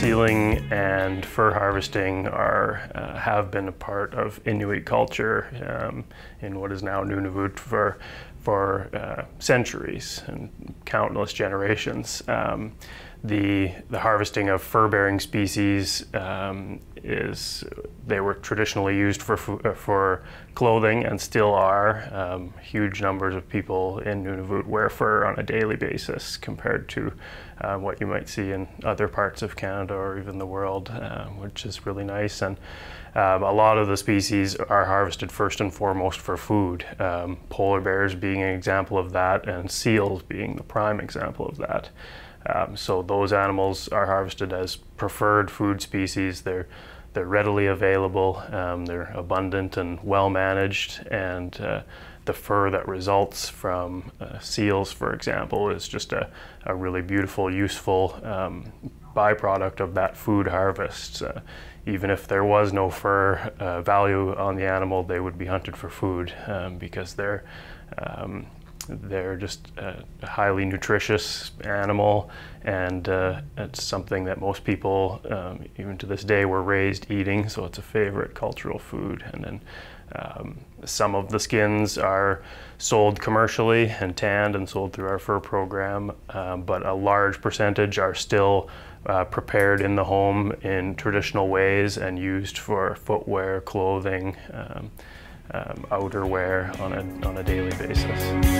sealing and fur harvesting are uh, have been a part of Inuit culture um, in what is now Nunavut for for uh, centuries and countless generations. Um, the the harvesting of fur-bearing species um, is they were traditionally used for uh, for clothing and still are. Um, huge numbers of people in Nunavut wear fur on a daily basis compared to uh, what you might see in other parts of Canada or even the world, uh, which is really nice. And um, a lot of the species are harvested first and foremost for food. Um, polar bears being an example of that, and seals being the prime example of that. Um, so those animals are harvested as preferred food species. They're they're readily available. Um, they're abundant and well managed, and uh, the fur that results from uh, seals, for example, is just a, a really beautiful, useful um, byproduct of that food harvest. Uh, even if there was no fur uh, value on the animal, they would be hunted for food um, because they're um, they're just a highly nutritious animal, and uh, it's something that most people, um, even to this day, were raised eating. So it's a favorite cultural food. And then um, some of the skins are sold commercially and tanned and sold through our fur program, um, but a large percentage are still uh, prepared in the home in traditional ways and used for footwear, clothing. Um, um, outerwear on a, on a daily basis.